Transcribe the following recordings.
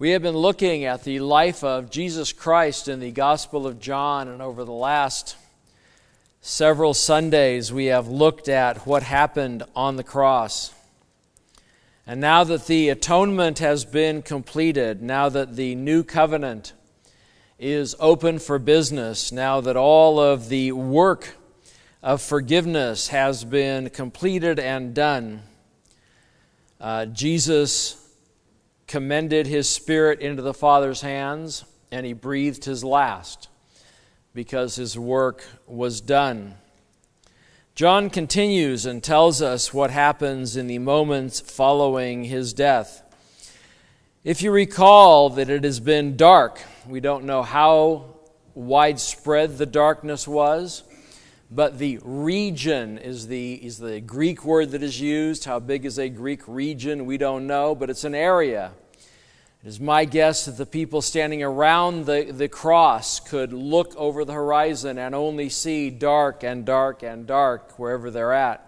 We have been looking at the life of Jesus Christ in the Gospel of John, and over the last several Sundays, we have looked at what happened on the cross. And now that the atonement has been completed, now that the new covenant is open for business, now that all of the work of forgiveness has been completed and done, uh, Jesus commended his spirit into the Father's hands, and he breathed his last because his work was done. John continues and tells us what happens in the moments following his death. If you recall that it has been dark, we don't know how widespread the darkness was, but the region is the, is the Greek word that is used. How big is a Greek region? We don't know, but it's an area. It is my guess that the people standing around the, the cross could look over the horizon and only see dark and dark and dark wherever they're at.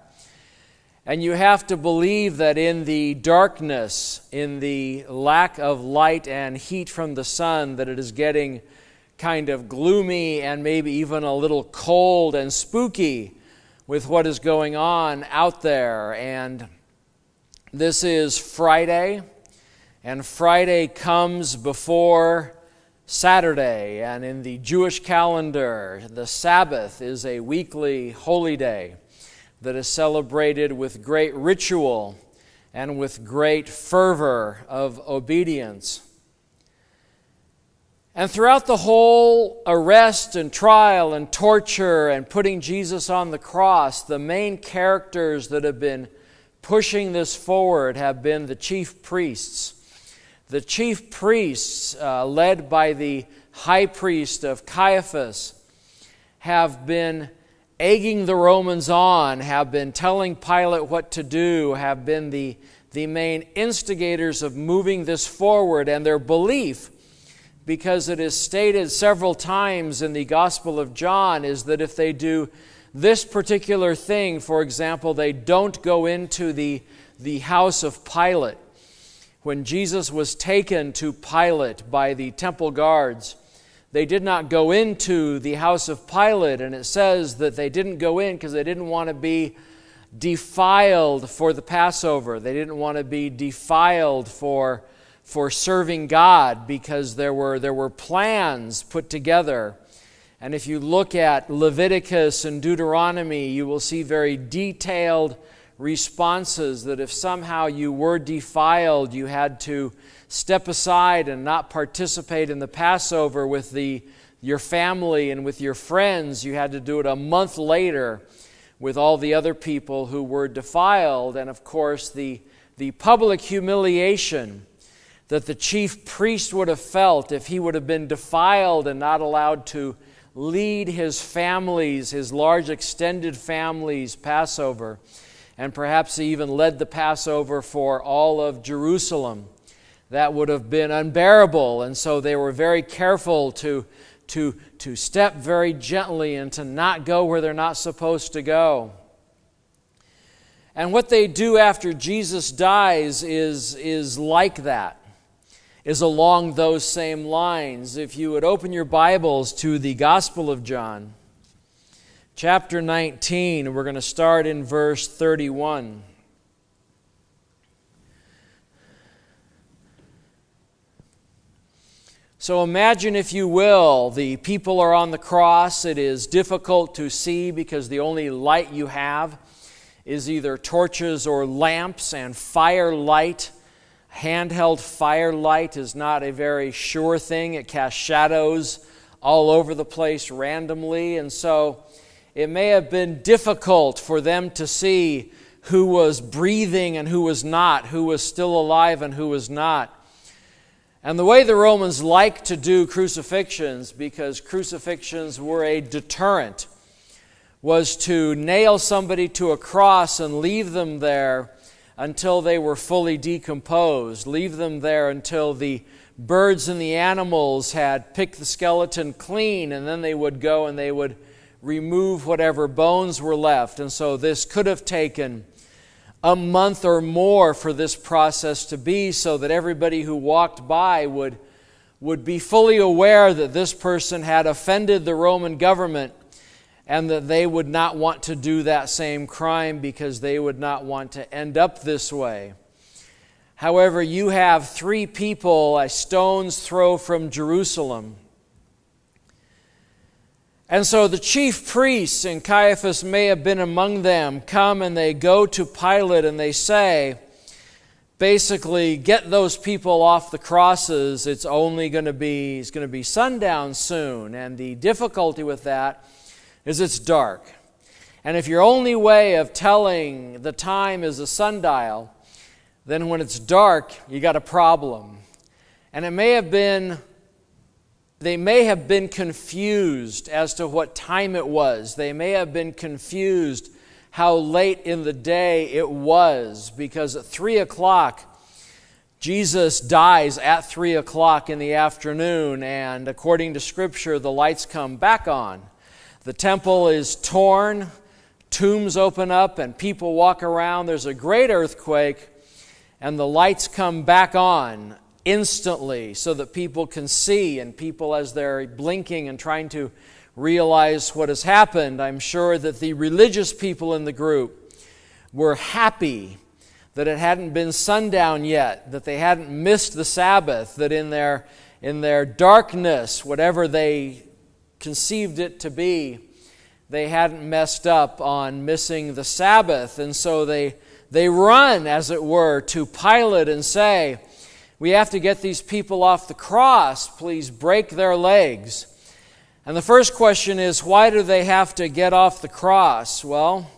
And you have to believe that in the darkness, in the lack of light and heat from the sun, that it is getting kind of gloomy and maybe even a little cold and spooky with what is going on out there. And this is Friday, and Friday comes before Saturday. And in the Jewish calendar, the Sabbath is a weekly holy day that is celebrated with great ritual and with great fervor of obedience. And throughout the whole arrest and trial and torture and putting Jesus on the cross, the main characters that have been pushing this forward have been the chief priests. The chief priests, uh, led by the high priest of Caiaphas, have been egging the Romans on, have been telling Pilate what to do, have been the, the main instigators of moving this forward, and their belief because it is stated several times in the Gospel of John is that if they do this particular thing, for example, they don't go into the, the house of Pilate. When Jesus was taken to Pilate by the temple guards, they did not go into the house of Pilate, and it says that they didn't go in because they didn't want to be defiled for the Passover. They didn't want to be defiled for for serving God because there were, there were plans put together. And if you look at Leviticus and Deuteronomy, you will see very detailed responses that if somehow you were defiled, you had to step aside and not participate in the Passover with the, your family and with your friends. You had to do it a month later with all the other people who were defiled. And of course, the, the public humiliation that the chief priest would have felt if he would have been defiled and not allowed to lead his families, his large extended families, Passover. And perhaps he even led the Passover for all of Jerusalem. That would have been unbearable. And so they were very careful to, to, to step very gently and to not go where they're not supposed to go. And what they do after Jesus dies is, is like that is along those same lines. If you would open your Bibles to the Gospel of John, chapter 19, we're going to start in verse 31. So imagine, if you will, the people are on the cross. It is difficult to see because the only light you have is either torches or lamps and firelight handheld firelight is not a very sure thing. It casts shadows all over the place randomly. And so it may have been difficult for them to see who was breathing and who was not, who was still alive and who was not. And the way the Romans liked to do crucifixions, because crucifixions were a deterrent, was to nail somebody to a cross and leave them there until they were fully decomposed, leave them there until the birds and the animals had picked the skeleton clean, and then they would go and they would remove whatever bones were left. And so this could have taken a month or more for this process to be so that everybody who walked by would, would be fully aware that this person had offended the Roman government and that they would not want to do that same crime because they would not want to end up this way. However, you have three people a stone's throw from Jerusalem and so the chief priests, and Caiaphas may have been among them, come and they go to Pilate and they say, basically, get those people off the crosses. It's only going to be, it's going to be sundown soon. And the difficulty with that is it's dark. And if your only way of telling the time is a sundial, then when it's dark, you got a problem. And it may have been they may have been confused as to what time it was. They may have been confused how late in the day it was because at 3 o'clock, Jesus dies at 3 o'clock in the afternoon, and according to Scripture, the lights come back on. The temple is torn, tombs open up, and people walk around. There's a great earthquake, and the lights come back on instantly so that people can see, and people, as they're blinking and trying to realize what has happened, I'm sure that the religious people in the group were happy that it hadn't been sundown yet, that they hadn't missed the Sabbath, that in their, in their darkness, whatever they conceived it to be, they hadn't messed up on missing the Sabbath. And so they, they run, as it were, to Pilate and say, we have to get these people off the cross. Please break their legs. And the first question is why do they have to get off the cross? Well,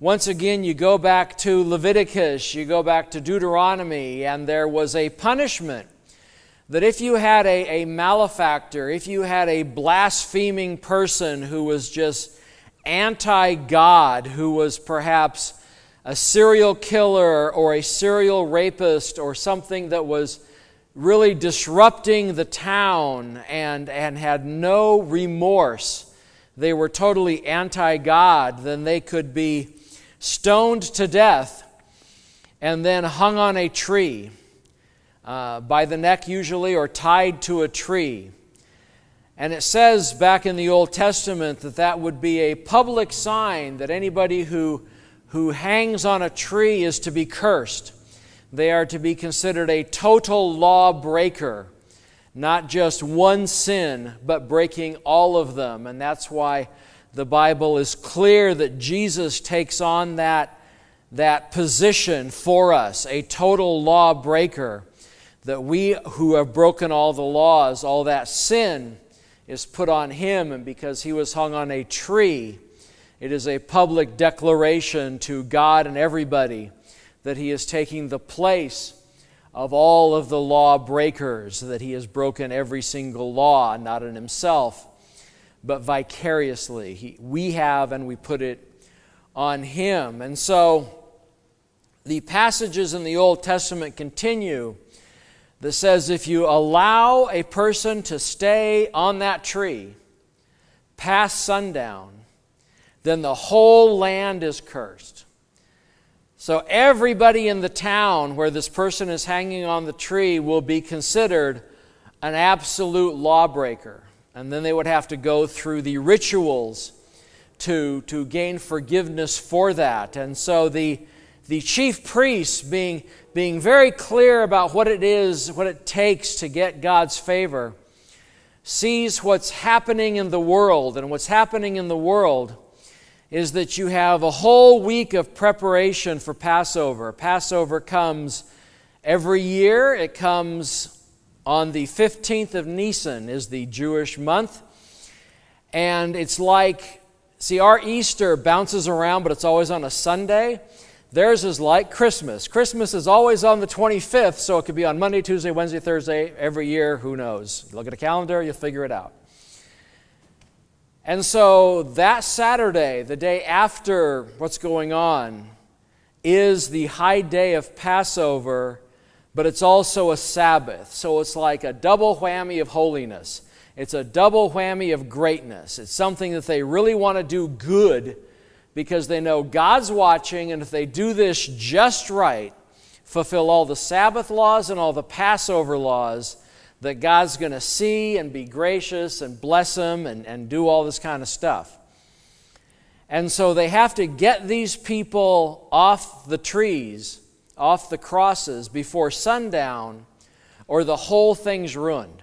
once again, you go back to Leviticus, you go back to Deuteronomy, and there was a punishment that if you had a, a malefactor, if you had a blaspheming person who was just anti God, who was perhaps a serial killer or a serial rapist or something that was really disrupting the town and, and had no remorse, they were totally anti God, then they could be stoned to death and then hung on a tree, uh, by the neck usually, or tied to a tree. And it says back in the Old Testament that that would be a public sign that anybody who who hangs on a tree is to be cursed. They are to be considered a total law breaker, not just one sin, but breaking all of them. And that's why the Bible is clear that Jesus takes on that, that position for us, a total law breaker. That we who have broken all the laws, all that sin is put on him, and because he was hung on a tree, it is a public declaration to God and everybody that He is taking the place of all of the law breakers, that He has broken every single law, not in Himself, but vicariously. He, we have, and we put it on Him. And so the passages in the Old Testament continue that says if you allow a person to stay on that tree past sundown, then the whole land is cursed. So everybody in the town where this person is hanging on the tree will be considered an absolute lawbreaker. And then they would have to go through the rituals to, to gain forgiveness for that. And so the, the chief priests, being, being very clear about what it is, what it takes to get God's favor, sees what's happening in the world. And what's happening in the world is that you have a whole week of preparation for Passover. Passover comes every year. It comes on the 15th of Nisan is the Jewish month. And it's like, see, our Easter bounces around, but it's always on a Sunday. Theirs is like Christmas. Christmas is always on the 25th, so it could be on Monday, Tuesday, Wednesday, Thursday, every year. Who knows? Look at a calendar, you'll figure it out. And so that Saturday, the day after what's going on, is the high day of Passover, but it's also a Sabbath. So it's like a double whammy of holiness. It's a double whammy of greatness. It's something that they really want to do good because they know God's watching, and if they do this just right, fulfill all the Sabbath laws and all the Passover laws, that God's going to see and be gracious and bless them and, and do all this kind of stuff. And so they have to get these people off the trees, off the crosses before sundown, or the whole thing's ruined.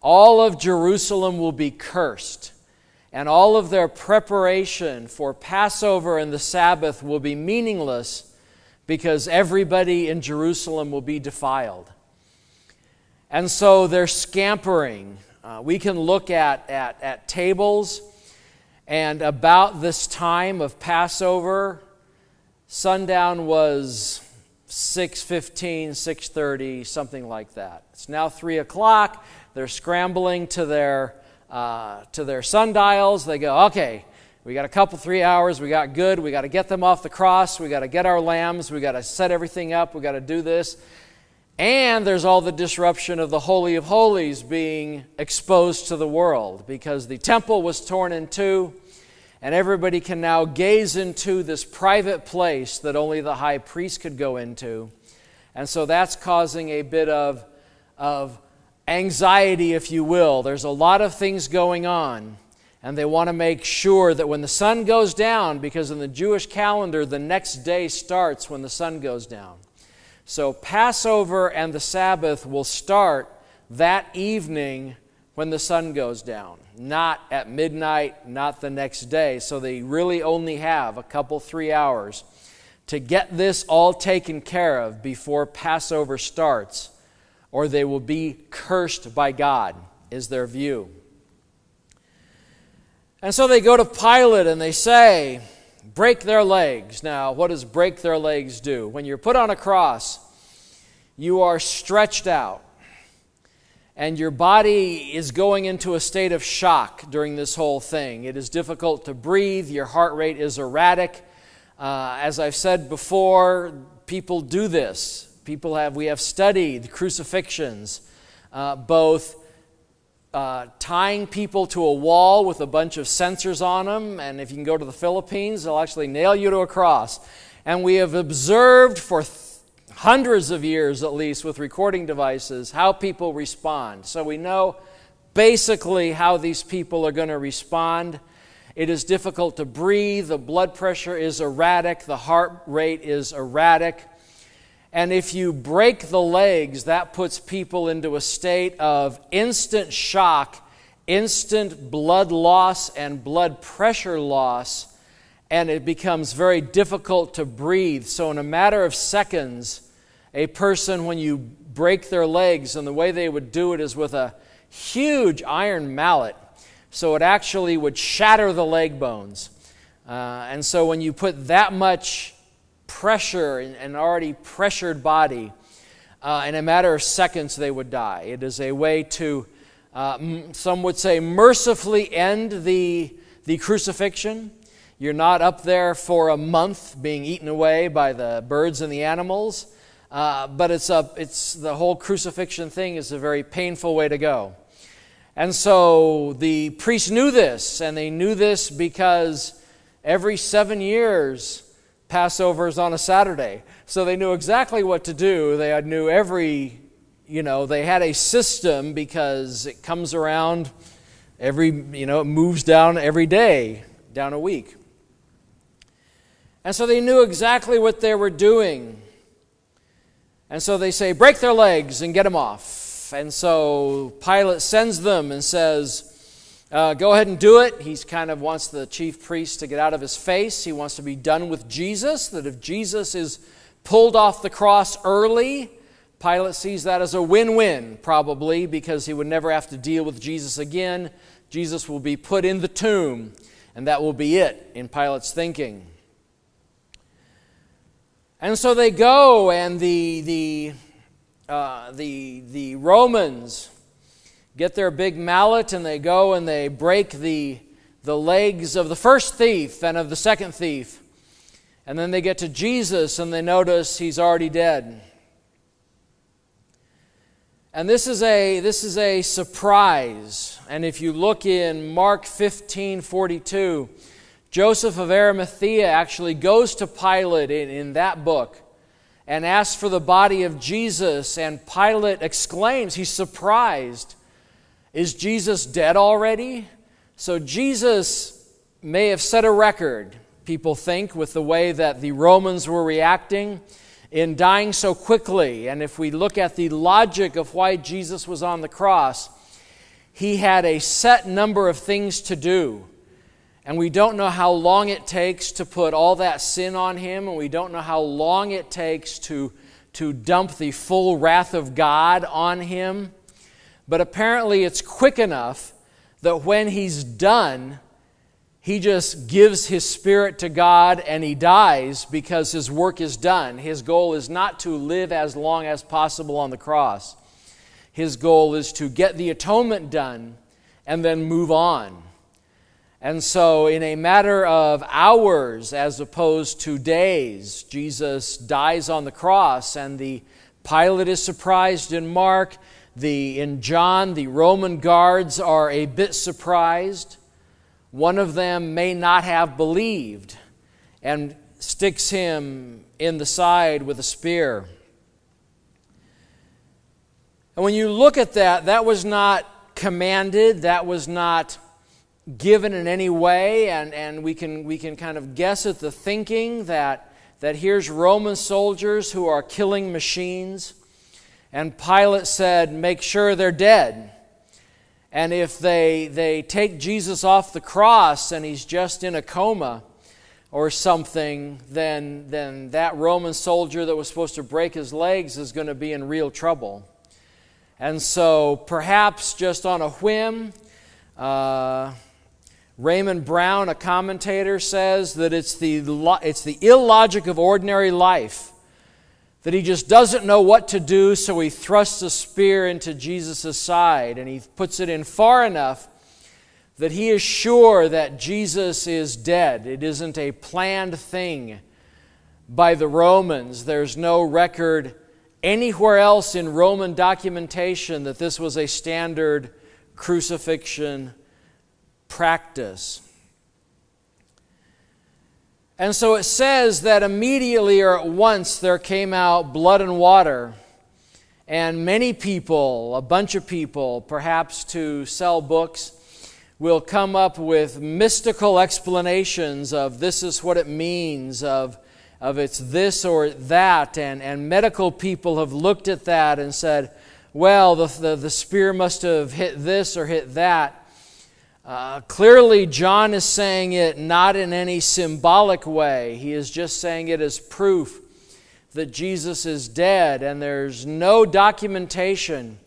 All of Jerusalem will be cursed and all of their preparation for Passover and the Sabbath will be meaningless because everybody in Jerusalem will be defiled. And so they're scampering. Uh, we can look at, at, at tables, and about this time of Passover, sundown was 6.15, 6.30, something like that. It's now 3 o'clock. They're scrambling to their uh, to their sundials. They go, okay, we got a couple, three hours. We got good. We got to get them off the cross. We got to get our lambs. We got to set everything up. We got to do this. And there's all the disruption of the Holy of Holies being exposed to the world because the temple was torn in two, and everybody can now gaze into this private place that only the high priest could go into. And so that's causing a bit of, of anxiety, if you will. There's a lot of things going on, and they want to make sure that when the sun goes down, because in the Jewish calendar, the next day starts when the sun goes down. So Passover and the Sabbath will start that evening when the sun goes down, not at midnight, not the next day. So they really only have a couple, three hours to get this all taken care of before Passover starts or they will be cursed by God, is their view. And so they go to Pilate and they say, break their legs. Now, what does break their legs do? When you're put on a cross, you are stretched out, and your body is going into a state of shock during this whole thing. It is difficult to breathe, your heart rate is erratic. Uh, as I've said before, people do this people have, we have studied crucifixions, uh, both uh, tying people to a wall with a bunch of sensors on them, and if you can go to the Philippines, they'll actually nail you to a cross. And we have observed for th- hundreds of years, at least, with recording devices, how people respond. So we know basically how these people are going to respond. It is difficult to breathe, the blood pressure is erratic, the heart rate is erratic. And if you break the legs, that puts people into a state of instant shock, instant blood loss, and blood pressure loss, and it becomes very difficult to breathe. So, in a matter of seconds, a person, when you break their legs, and the way they would do it is with a huge iron mallet, so it actually would shatter the leg bones. Uh, and so, when you put that much pressure, an already pressured body, uh, in a matter of seconds they would die. It is a way to, uh, some would say, mercifully end the, the crucifixion. You're not up there for a month being eaten away by the birds and the animals. Uh, but it's a, it's the whole crucifixion thing is a very painful way to go. And so the priests knew this, and they knew this because every seven years Passover is on a Saturday. So they knew exactly what to do. They knew every, you know, they had a system because it comes around every, you know, it moves down every day, down a week. And so they knew exactly what they were doing. And so they say, break their legs and get them off. And so Pilate sends them and says, uh, go ahead and do it. He kind of wants the chief priest to get out of his face. He wants to be done with Jesus, that if Jesus is pulled off the cross early, Pilate sees that as a win win, probably, because he would never have to deal with Jesus again. Jesus will be put in the tomb, and that will be it in Pilate's thinking. And so they go, and the, the, uh, the, the Romans get their big mallet and they go and they break the, the legs of the first thief and of the second thief. And then they get to Jesus and they notice he's already dead. And this is a, this is a surprise. And if you look in Mark 15 42, Joseph of Arimathea actually goes to Pilate in, in that book and asks for the body of Jesus, and Pilate exclaims, he's surprised, Is Jesus dead already? So Jesus may have set a record, people think, with the way that the Romans were reacting in dying so quickly. And if we look at the logic of why Jesus was on the cross, he had a set number of things to do. And we don't know how long it takes to put all that sin on him, and we don't know how long it takes to, to dump the full wrath of God on him. But apparently, it's quick enough that when he's done, he just gives his spirit to God and he dies because his work is done. His goal is not to live as long as possible on the cross. His goal is to get the atonement done and then move on. And so, in a matter of hours as opposed to days, Jesus dies on the cross, and the Pilate is surprised in Mark. The, in John, the Roman guards are a bit surprised. One of them may not have believed and sticks him in the side with a spear. And when you look at that, that was not commanded, that was not given in any way, and, and we, can, we can kind of guess at the thinking that, that here's Roman soldiers who are killing machines and Pilate said, Make sure they're dead. And if they, they take Jesus off the cross and he's just in a coma or something, then, then that Roman soldier that was supposed to break his legs is going to be in real trouble. And so, perhaps just on a whim, uh, Raymond Brown, a commentator, says that it's the, it's the illogic of ordinary life that he just doesn't know what to do, so he thrusts a spear into Jesus' side and he puts it in far enough that he is sure that Jesus is dead. It isn't a planned thing by the Romans. There's no record anywhere else in Roman documentation that this was a standard crucifixion practice. And so it says that immediately or at once there came out blood and water. And many people, a bunch of people, perhaps to sell books, will come up with mystical explanations of this is what it means, of, of it's this or that. And, and medical people have looked at that and said, well, the, the, the spear must have hit this or hit that. Uh, clearly, John is saying it not in any symbolic way. He is just saying it as proof that Jesus is dead, and there's no documentation,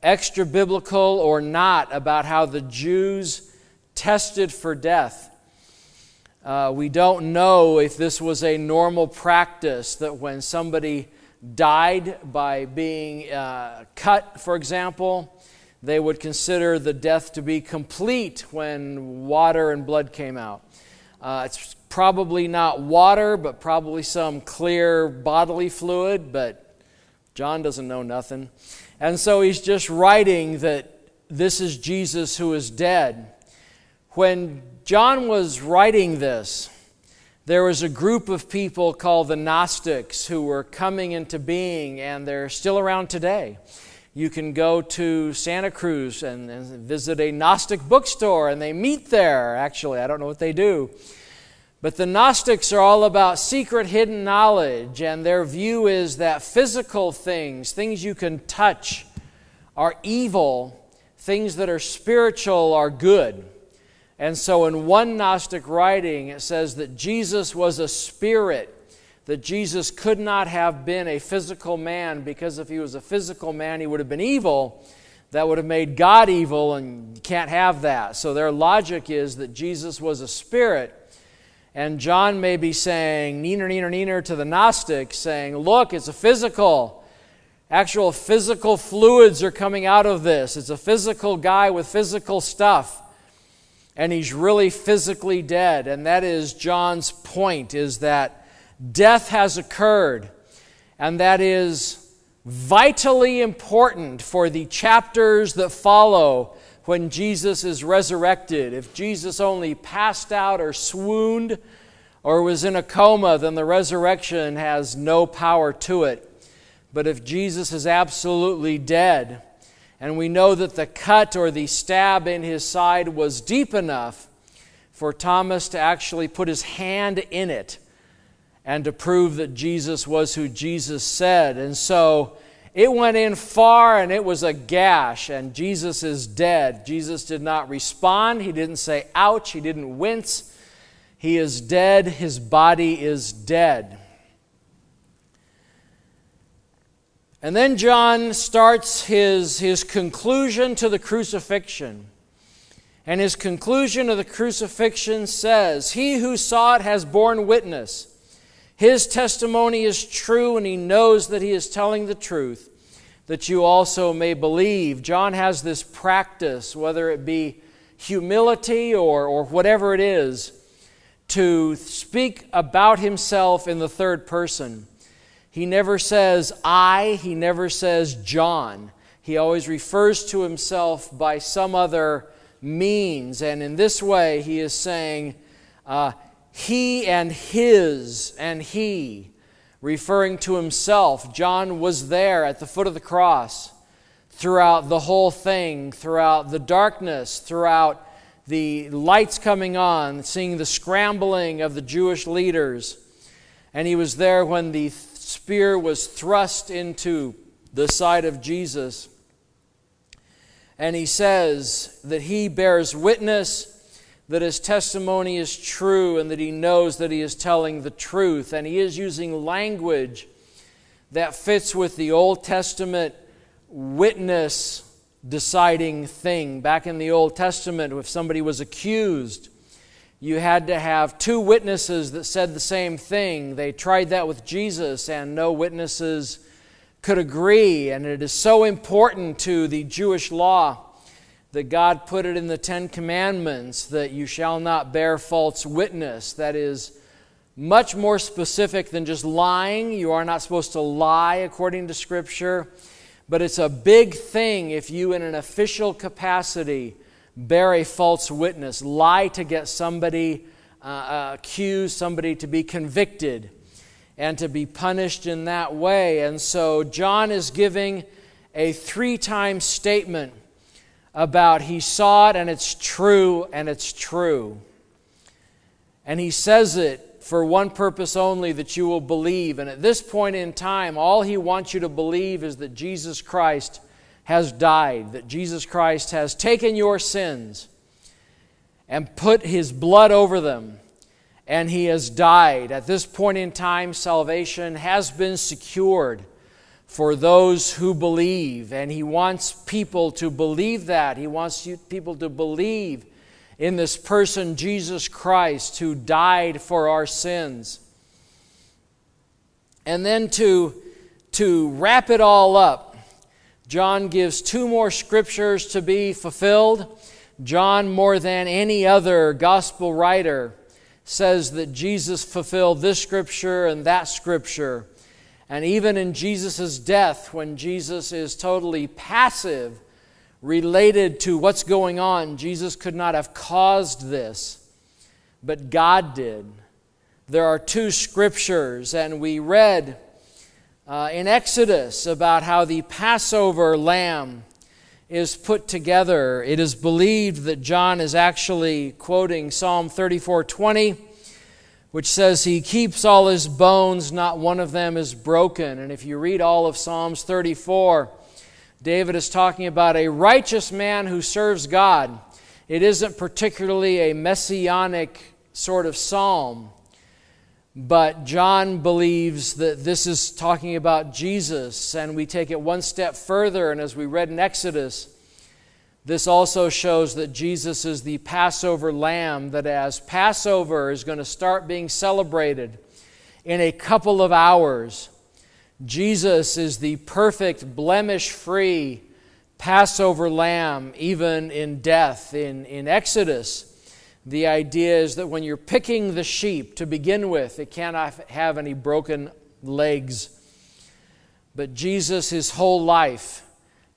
extra biblical or not, about how the Jews tested for death. Uh, we don't know if this was a normal practice that when somebody died by being uh, cut, for example, they would consider the death to be complete when water and blood came out. Uh, it's probably not water, but probably some clear bodily fluid, but John doesn't know nothing. And so he's just writing that this is Jesus who is dead. When John was writing this, there was a group of people called the Gnostics who were coming into being, and they're still around today. You can go to Santa Cruz and, and, visit a Gnostic bookstore, and they meet there, actually. I don't know what they do. But the Gnostics are all about secret, hidden knowledge, and their view is that physical things, things you can touch, are evil, things that are spiritual are good. And so, in one Gnostic writing, it says that Jesus was a spirit that Jesus could not have been a physical man because if he was a physical man, he would have been evil. That would have made God evil, and you can't have that. So their logic is that Jesus was a spirit. And John may be saying, neener, neener, neener to the Gnostics, saying, Look, it's a physical. Actual physical fluids are coming out of this. It's a physical guy with physical stuff. And he's really physically dead. And that is John's point, is that death has occurred, and that is vitally important for the chapters that follow when Jesus is resurrected. If Jesus only passed out or swooned or was in a coma, then the resurrection has no power to it. But if Jesus is absolutely dead, and we know that the cut or the stab in his side was deep enough for Thomas to actually put his hand in it and to prove that Jesus was who Jesus said. And so it went in far and it was a gash, and Jesus is dead. Jesus did not respond. He didn't say, ouch. He didn't wince. He is dead. His body is dead. And then John starts his, his conclusion to the crucifixion. And his conclusion of the crucifixion says, He who saw it has borne witness. His testimony is true, and he knows that he is telling the truth, that you also may believe. John has this practice, whether it be humility or, or whatever it is, to speak about himself in the third person. He never says I, he never says John. He always refers to himself by some other means. And in this way, he is saying, uh, he and his and he, referring to himself. John was there at the foot of the cross throughout the whole thing, throughout the darkness, throughout the lights coming on, seeing the scrambling of the Jewish leaders. And he was there when the spear was thrust into the side of Jesus. And he says that he bears witness that his testimony is true and that he knows that he is telling the truth. And he is using language that fits with the Old Testament witness deciding thing. Back in the Old Testament, if somebody was accused, you had to have two witnesses that said the same thing. They tried that with Jesus, and no witnesses could agree. And it is so important to the Jewish law that God put it in the Ten Commandments that you shall not bear false witness. That is much more specific than just lying. You are not supposed to lie according to Scripture. But it's a big thing if you, in an official capacity, bear a false witness, lie to get somebody uh, uh, accused, somebody to be convicted, and to be punished in that way. And so John is giving a three time statement about he saw it and it's true and it's true. And he says it for one purpose only that you will believe. And at this point in time, all he wants you to believe is that Jesus Christ has died, that Jesus Christ has taken your sins and put his blood over them, and he has died. At this point in time, salvation has been secured for those who believe. And he wants people to believe that. He wants people to believe in this person, Jesus Christ, who died for our sins. And then to, to wrap it all up, John gives two more scriptures to be fulfilled. John, more than any other gospel writer, says that Jesus fulfilled this scripture and that scripture. And even in Jesus' death, when Jesus is totally passive related to what's going on, Jesus could not have caused this, but God did. There are two scriptures, and we read uh, in Exodus about how the Passover lamb is put together. It is believed that John is actually quoting Psalm 34 20 which says he keeps all his bones, not one of them is broken. And if you read all of Psalms 34, David is talking about a righteous man who serves God. It isn't particularly a messianic sort of psalm, but John believes that this is talking about Jesus. And we take it one step further, and as we read in Exodus, this also shows that Jesus is the Passover lamb, that as Passover is going to start being celebrated in a couple of hours, Jesus is the perfect, blemish free Passover lamb, even in death. In, in Exodus, the idea is that when you're picking the sheep to begin with, it cannot have any broken legs. But Jesus, his whole life,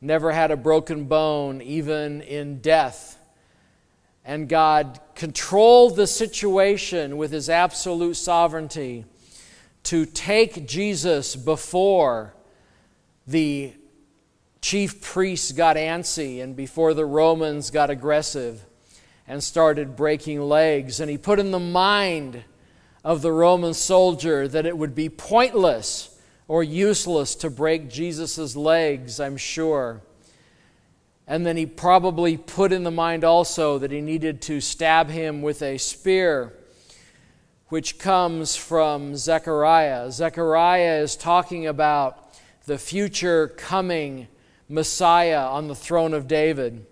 never had a broken bone, even in death. And God controlled the situation with his absolute sovereignty to take Jesus before the chief priests got antsy and before the Romans got aggressive and started breaking legs. And he put in the mind of the Roman soldier that it would be pointless or useless to break Jesus' legs, I'm sure. And then he probably put in the mind also that he needed to stab him with a spear, which comes from Zechariah. Zechariah is talking about the future coming Messiah on the throne of David.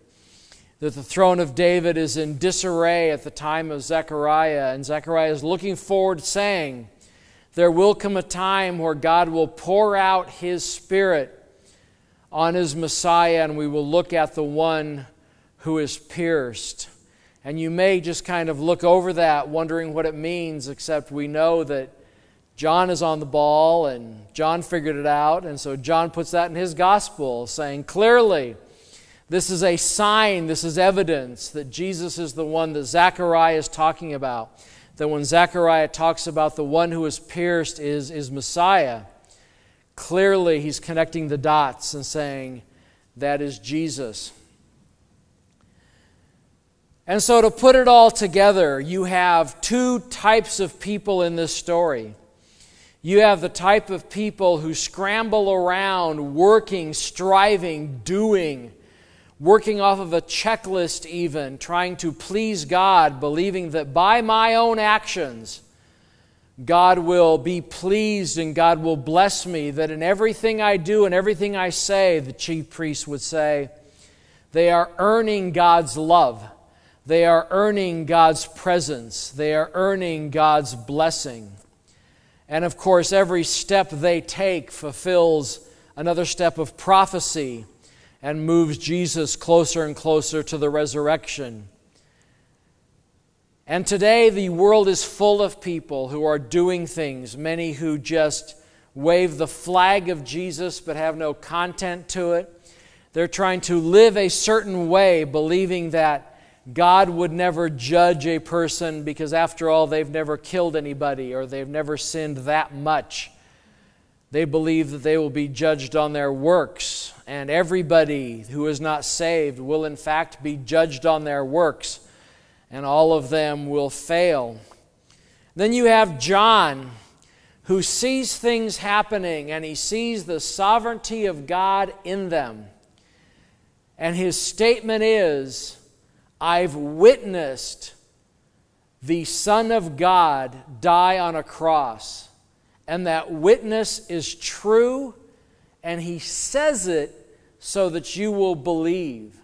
That the throne of David is in disarray at the time of Zechariah, and Zechariah is looking forward, saying, There will come a time where God will pour out his Spirit on his Messiah, and we will look at the one who is pierced. And you may just kind of look over that, wondering what it means, except we know that John is on the ball and John figured it out. And so John puts that in his gospel, saying clearly, this is a sign, this is evidence that Jesus is the one that Zechariah is talking about. That when Zechariah talks about the one who is pierced is, is Messiah, clearly he's connecting the dots and saying, that is Jesus. And so, to put it all together, you have two types of people in this story. You have the type of people who scramble around, working, striving, doing, working off of a checklist, even, trying to please God, believing that by my own actions, God will be pleased and God will bless me, that in everything I do and everything I say, the chief priest would say, they are earning God's love. They are earning God's presence. They are earning God's blessing. And of course, every step they take fulfills another step of prophecy and moves Jesus closer and closer to the resurrection. And today, the world is full of people who are doing things, many who just wave the flag of Jesus but have no content to it. They're trying to live a certain way, believing that God would never judge a person because, after all, they've never killed anybody or they've never sinned that much. They believe that they will be judged on their works, and everybody who is not saved will, in fact, be judged on their works, and all of them will fail. Then you have John, who sees things happening and he sees the sovereignty of God in them. And his statement is, I've witnessed the Son of God die on a cross, and that witness is true, and he says it so that you will believe.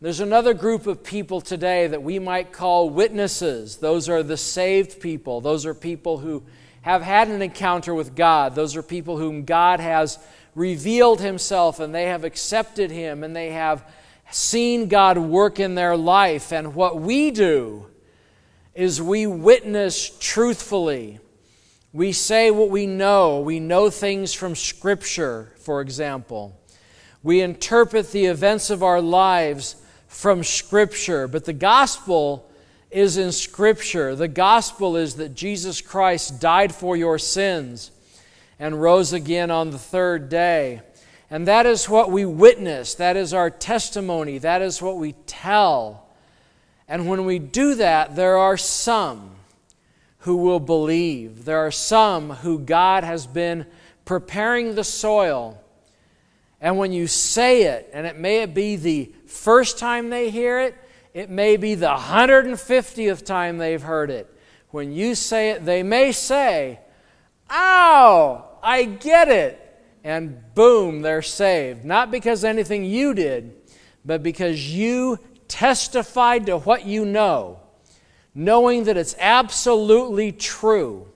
There's another group of people today that we might call witnesses. Those are the saved people. Those are people who have had an encounter with God. Those are people whom God has revealed Himself and they have accepted Him and they have seen God work in their life. And what we do is we witness truthfully. We say what we know. We know things from Scripture, for example. We interpret the events of our lives from Scripture. But the gospel is in Scripture. The gospel is that Jesus Christ died for your sins and rose again on the third day. And that is what we witness. That is our testimony. That is what we tell. And when we do that, there are some who will believe. There are some who God has been preparing the soil. And when you say it, and it may be the first time they hear it, it may be the 150th time they've heard it. When you say it, they may say, Ow, I get it and boom, they're saved. Not because anything you did, but because you testified to what you know, knowing that it's absolutely true,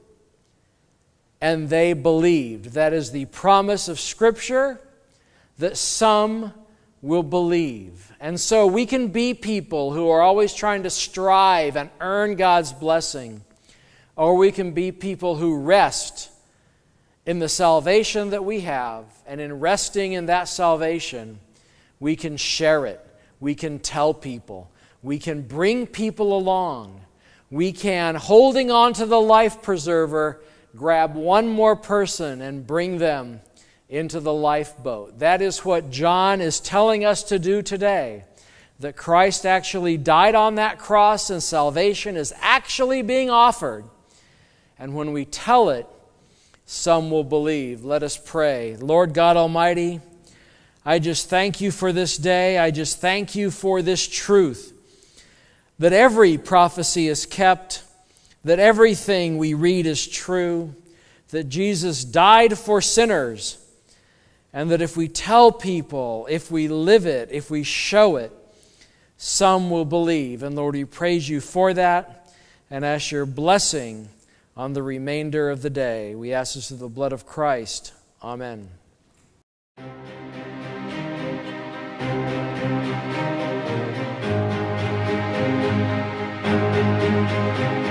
and they believed. That is the promise of Scripture that some will believe. And so we can be people who are always trying to strive and earn God's blessing, or we can be people who rest in the salvation that we have and in resting in that salvation, we can share it, we can tell people, we can bring people along. We can, holding on to the life preserver, grab one more person and bring them into the lifeboat. That is what John is telling us to do today. That Christ actually died on that cross and salvation is actually being offered. And when we tell it, some will believe. Let us pray. Lord God Almighty, I just thank you for this day. I just thank you for this truth that every prophecy is kept, that everything we read is true, that Jesus died for sinners, and that if we tell people, if we live it, if we show it, some will believe. And Lord, we praise you for that and ask your blessing on the remainder of the day. We ask this through the blood of Christ. Amen. Música